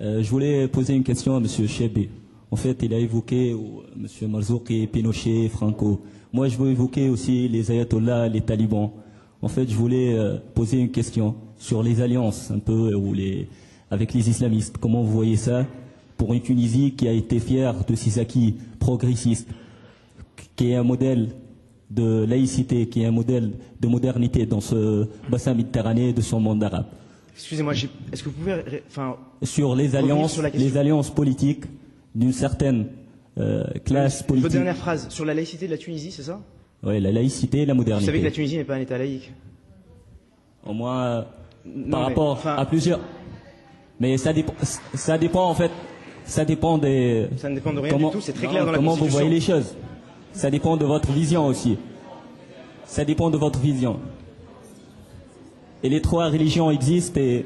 Euh, je voulais poser une question à M. Chebé. En fait, il a évoqué euh, M. Marzouki, Pinochet, Franco. Moi, je veux évoquer aussi les ayatollahs, les talibans. En fait, je voulais euh, poser une question sur les alliances, un peu, avec les islamistes. Comment vous voyez ça pour une Tunisie qui a été fière de ses acquis progressistes, qui est un modèle de laïcité, qui est un modèle de modernité dans ce bassin méditerranéen de son monde arabe? Excusez-moi, est-ce que vous pouvez, enfin, sur les alliances, les alliances politiques d'une certaine euh, classe politique. Votre dernière phrase sur la laïcité de la Tunisie, c'est ça? Oui, la laïcité et la modernité. Vous savez que la Tunisie n'est pas un État laïque. Au moins, par rapport à plusieurs. Mais ça dépend, ça dépend en fait, ça dépend des. Ça ne dépend de rien comment, du tout. C'est très clair dans la Comment vous voyez les choses Ça dépend de votre vision aussi. Ça dépend de votre vision. Et les trois religions existent et